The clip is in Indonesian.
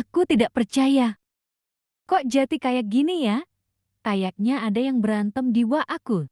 Aku tidak percaya. Kok jati kayak gini ya? Kayaknya ada yang berantem di wa aku.